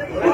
Thank you.